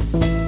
Bye.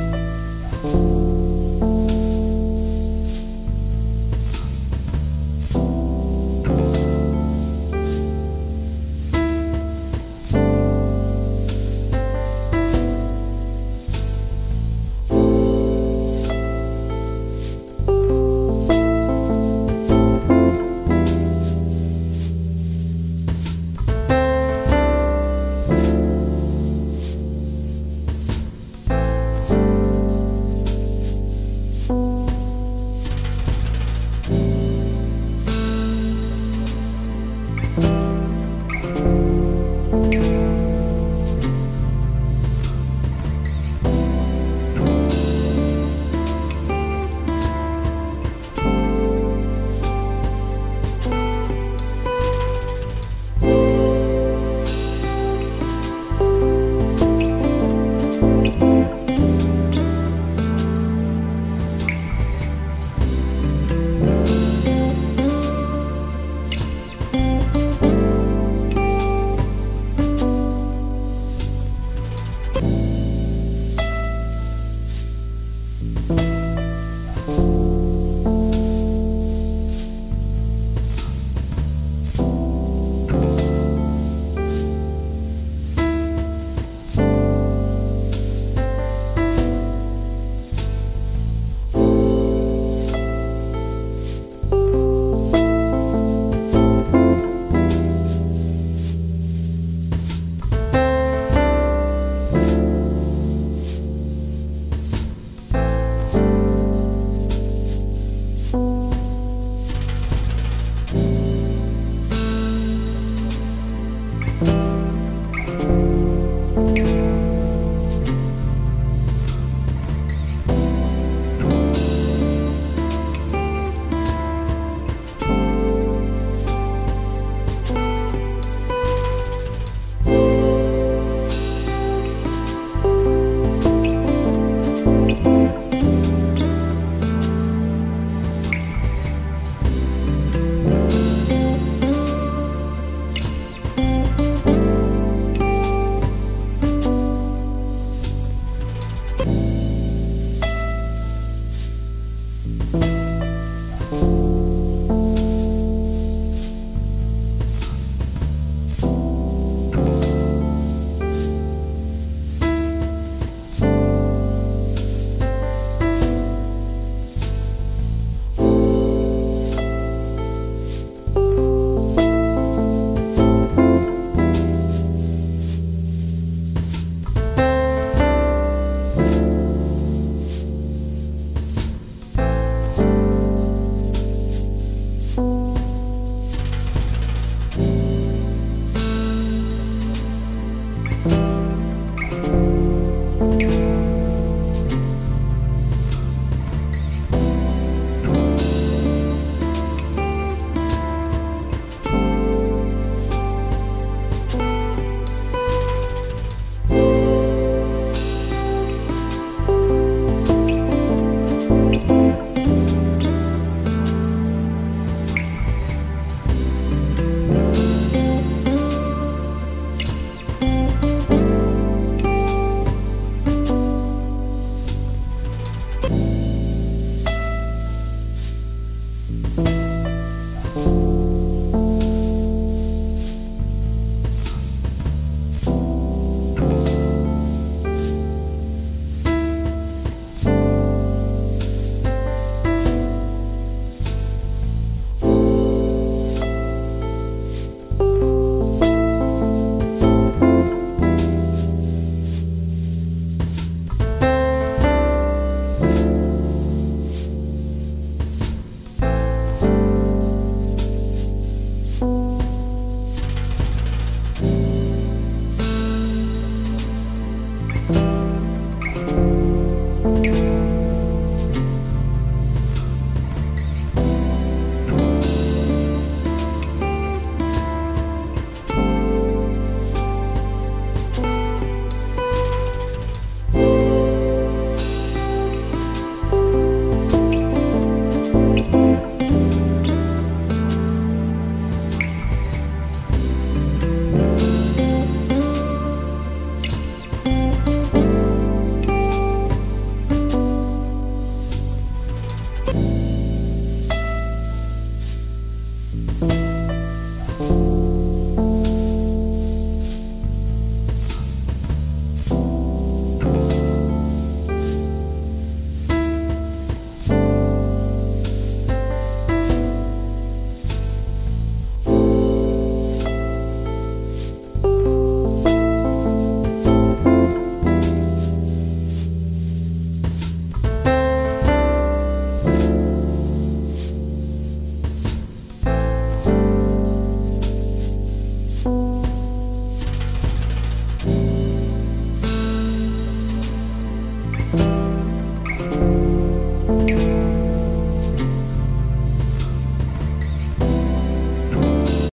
Bye.